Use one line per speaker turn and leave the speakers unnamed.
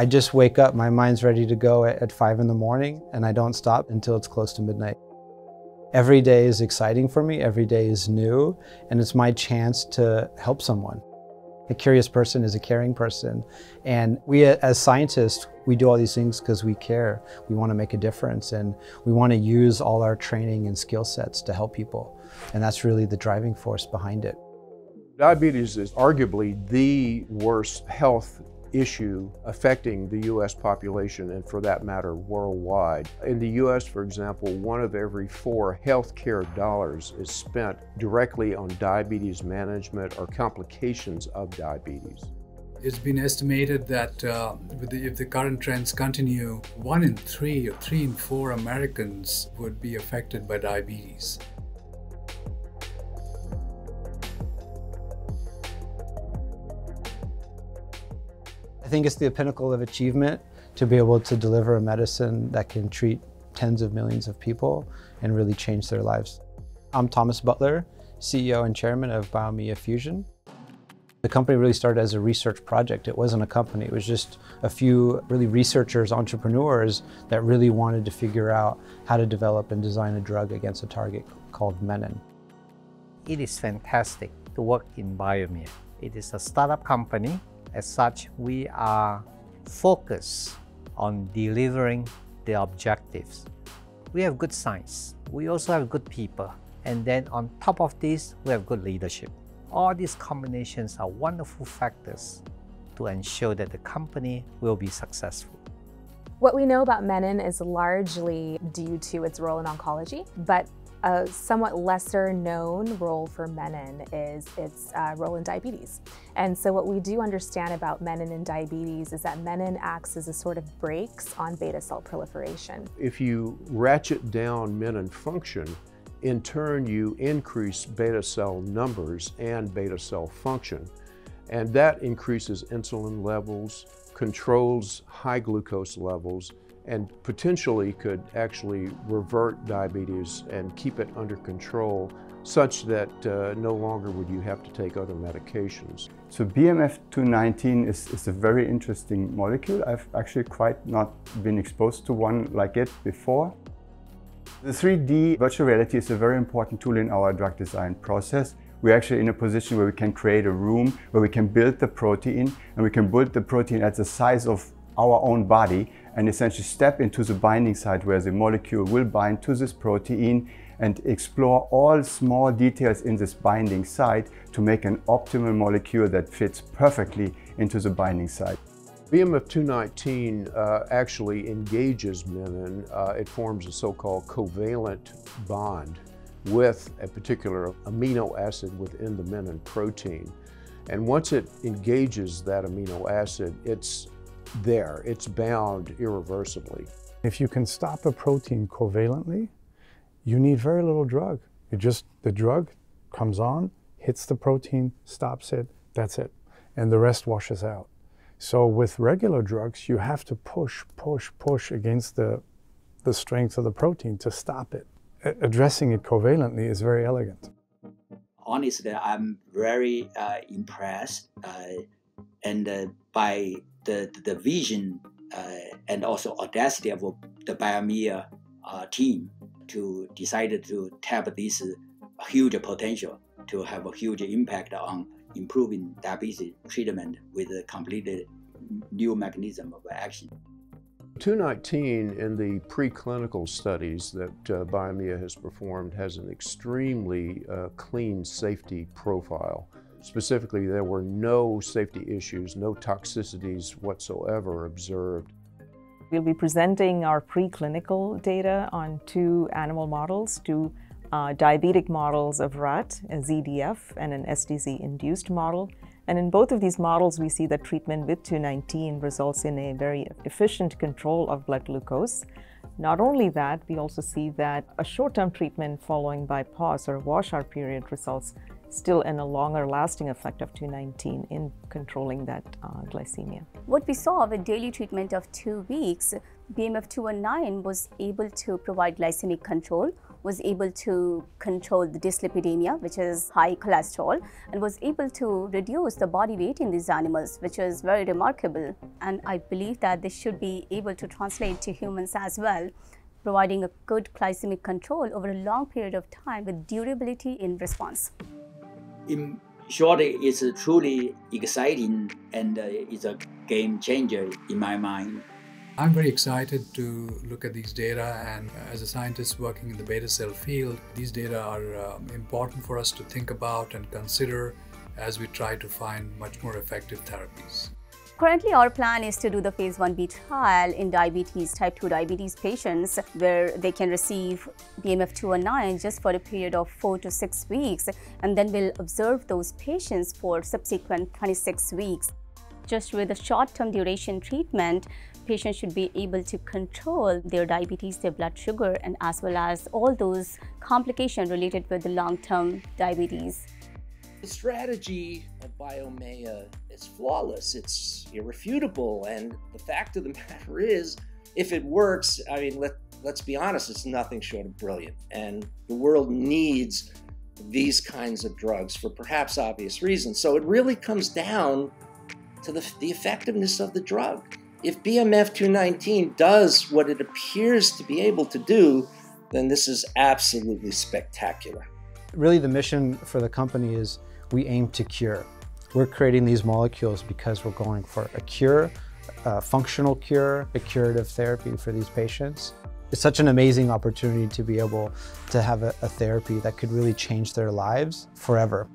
I just wake up, my mind's ready to go at, at five in the morning, and I don't stop until it's close to midnight. Every day is exciting for me, every day is new, and it's my chance to help someone. A curious person is a caring person. And we as scientists, we do all these things because we care. We want to make a difference and we want to use all our training and skill sets to help people. And that's really the driving force behind it.
Diabetes is arguably the worst health issue affecting the U.S. population and for that matter worldwide. In the U.S., for example, one of every four healthcare dollars is spent directly on diabetes management or complications of diabetes.
It's been estimated that uh, the, if the current trends continue, one in three or three in four Americans would be affected by diabetes.
Think it's the pinnacle of achievement to be able to deliver a medicine that can treat tens of millions of people and really change their lives. I'm Thomas Butler, CEO and chairman of Biomea Fusion. The company really started as a research project. It wasn't a company, it was just a few really researchers, entrepreneurs that really wanted to figure out how to develop and design a drug against a target called menin.
It is fantastic to work in Biomea. It is a startup company as such, we are focused on delivering the objectives. We have good science. We also have good people. And then on top of this, we have good leadership. All these combinations are wonderful factors to ensure that the company will be successful.
What we know about menin is largely due to its role in oncology, but a somewhat lesser known role for menin is its uh, role in diabetes. And so what we do understand about menin in diabetes is that menin acts as a sort of brakes on beta cell proliferation.
If you ratchet down menin function, in turn you increase beta cell numbers and beta cell function. And that increases insulin levels, controls high glucose levels, and potentially could actually revert diabetes and keep it under control such that uh, no longer would you have to take other medications.
So BMF219 is, is a very interesting molecule. I've actually quite not been exposed to one like it before. The 3D virtual reality is a very important tool in our drug design process. We're actually in a position where we can create a room where we can build the protein and we can build the protein at the size of our own body and essentially step into the binding site where the molecule will bind to this protein and explore all small details in this binding site to make an optimal molecule that fits perfectly into the binding site.
BMF219 uh, actually engages menin. Uh, it forms a so-called covalent bond with a particular amino acid within the menin protein. And once it engages that amino acid, it's there. It's bound irreversibly.
If you can stop a protein covalently, you need very little drug. You just, the drug comes on, hits the protein, stops it, that's it. And the rest washes out. So with regular drugs, you have to push, push, push against the, the strength of the protein to stop it. A addressing it covalently is very elegant.
Honestly, I'm very uh, impressed uh, and uh, by the, the vision uh, and also audacity of the Biomea uh, team to decide to tap this huge potential to have a huge impact on improving diabetes treatment with a completely new mechanism of action.
219 in the preclinical studies that uh, Biomea has performed has an extremely uh, clean safety profile. Specifically, there were no safety issues, no toxicities whatsoever observed.
We'll be presenting our preclinical data on two animal models, two uh, diabetic models of rat, a ZDF and an STZ-induced model. And in both of these models, we see that treatment with 219 results in a very efficient control of blood glucose. Not only that, we also see that a short-term treatment following by pause or washout period results still in a longer lasting effect of 219 in controlling that uh, glycemia.
What we saw with daily treatment of two weeks, BMF219 was able to provide glycemic control was able to control the dyslipidemia, which is high cholesterol, and was able to reduce the body weight in these animals, which is very remarkable. And I believe that this should be able to translate to humans as well, providing a good glycemic control over a long period of time with durability in response.
In short, it's truly exciting and uh, it's a game changer in my mind.
I'm very excited to look at these data, and as a scientist working in the beta cell field, these data are um, important for us to think about and consider as we try to find much more effective therapies.
Currently, our plan is to do the phase 1b trial in diabetes, type 2 diabetes patients, where they can receive BMF 219 just for a period of 4 to 6 weeks, and then we'll observe those patients for subsequent 26 weeks. Just with a short term duration treatment, patients should be able to control their diabetes, their blood sugar, and as well as all those complications related with the long term diabetes.
The strategy Biomea is flawless, it's irrefutable, and the fact of the matter is, if it works, I mean, let, let's be honest, it's nothing short of brilliant. And the world needs these kinds of drugs for perhaps obvious reasons. So it really comes down to the, the effectiveness of the drug. If BMF 219 does what it appears to be able to do, then this is absolutely spectacular.
Really, the mission for the company is we aim to cure. We're creating these molecules because we're going for a cure, a functional cure, a curative therapy for these patients. It's such an amazing opportunity to be able to have a, a therapy that could really change their lives forever.